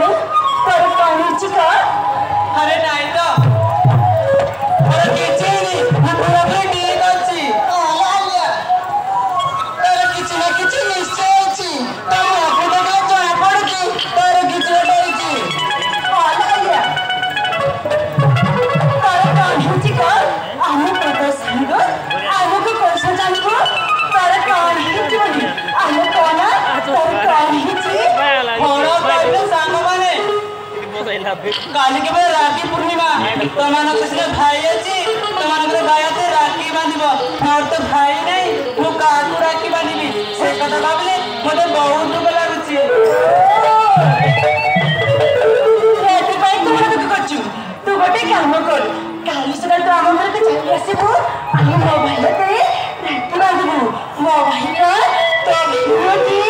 में पर पानी अरे କାଲିକି ବେଳେ ରାକ୍ଷୀ ପୂର୍ଣ୍ଣିମା ତମାନଙ୍କ ସିନା ଭାଇ ଅଛି ତମାନଙ୍କର ଭାଇ ଅଛି ରାକ୍ଷୀ ବାନ୍ଧିବ ମୋର ତ ଭାଇ ନାହିଁ ମୁଁ କାହାକୁ ରାକ୍ଷୀ ବାନ୍ଧିବି ସେ କଥା ଭାବିଲେ ମୋତେ ବହୁତ ଦୁଃଖ ଲାଗୁଛି ସେଥିପାଇଁ ତୁ ମୋତେ ଦୁଃଖ ତୁ ଗୋଟେ କାମ କର କାଲି ଆମ ଘରକୁ ଚାଲି ଆସିବୁ ଆମେ ମୋ ଭାଇ ରାତି ବାନ୍ଧିବୁ ମୋ ଭାଇର ତୋ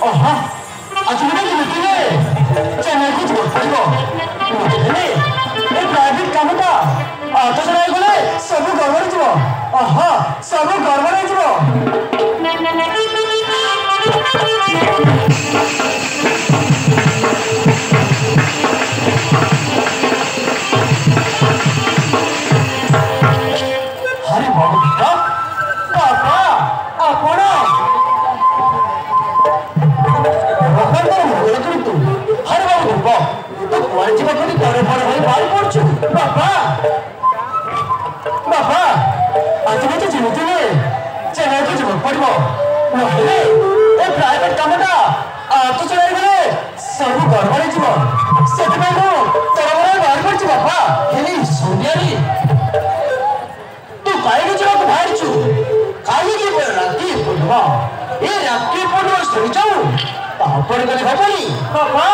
어허 아 주변에 느끼네 쟤네 그거 좋다 이거 뭐지? 내 프라이빗 가보다 বাবা এ রাত্রি পুরো শৌচাও তারপরে গেলে হবনি বাবা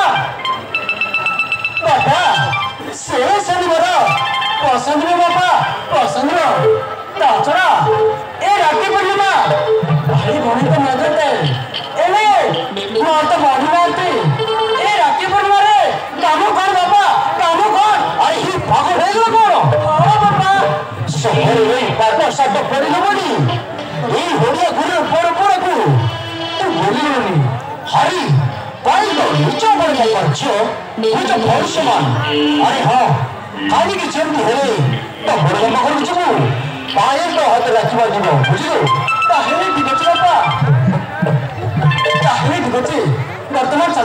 বাবা সে শনিবার পছন্দ বাবা পছন্দ তাছাড়া 그저 벌써만 아니 하 아니기 전부해 나 모르겠나 그러지고 마에서 하더라 기발지고 보지도 나 해외 비겠지 아빠 나 해외 비겠지 나 তোমার